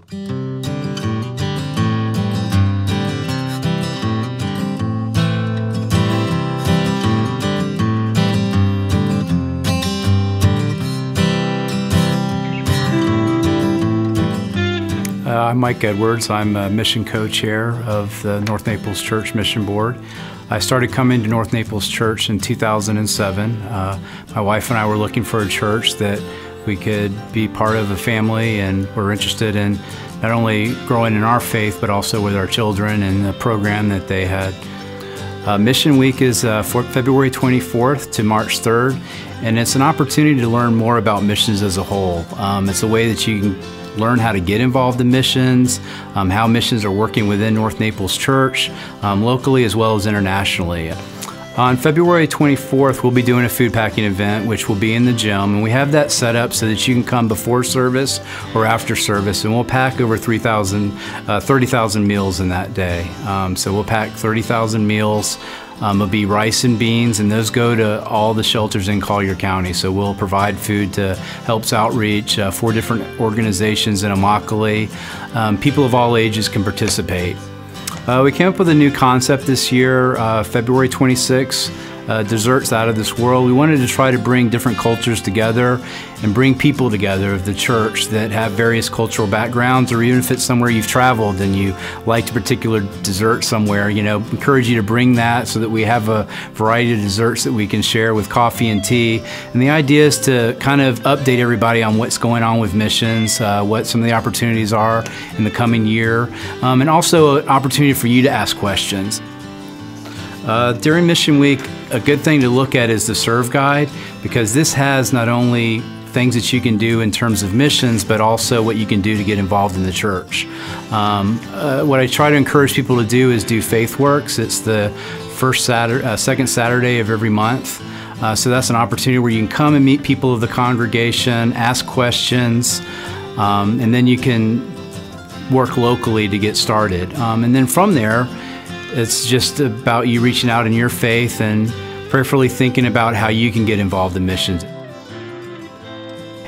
Uh, I'm Mike Edwards. I'm a mission co-chair of the North Naples Church Mission Board. I started coming to North Naples Church in 2007. Uh, my wife and I were looking for a church that we could be part of a family and we're interested in not only growing in our faith but also with our children and the program that they had. Uh, Mission Week is uh, February 24th to March 3rd, and it's an opportunity to learn more about missions as a whole. Um, it's a way that you can learn how to get involved in missions, um, how missions are working within North Naples Church, um, locally as well as internationally. On February 24th, we'll be doing a food packing event, which will be in the gym, and we have that set up so that you can come before service or after service, and we'll pack over 3,000, uh, 30,000 meals in that day. Um, so we'll pack 30,000 meals. Um, it'll be rice and beans, and those go to all the shelters in Collier County. So we'll provide food to Helps Outreach, uh, four different organizations in Immokalee. Um, people of all ages can participate. Uh, we came up with a new concept this year, uh, February 26, uh, Desserts Out of This World. We wanted to try to bring different cultures together and bring people together of the church that have various cultural backgrounds, or even if it's somewhere you've traveled and you liked a particular dessert somewhere, you know, encourage you to bring that so that we have a variety of desserts that we can share with coffee and tea. And the idea is to kind of update everybody on what's going on with missions, uh, what some of the opportunities are in the coming year, um, and also an opportunity for you to ask questions. Uh, during Mission Week, a good thing to look at is the Serve Guide because this has not only things that you can do in terms of missions, but also what you can do to get involved in the church. Um, uh, what I try to encourage people to do is do Faith Works. It's the first Saturday, uh, second Saturday of every month. Uh, so that's an opportunity where you can come and meet people of the congregation, ask questions, um, and then you can work locally to get started. Um, and then from there, it's just about you reaching out in your faith and prayerfully thinking about how you can get involved in missions.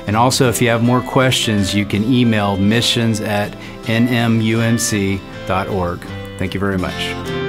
And also, if you have more questions, you can email missions at nnumc.org. Thank you very much.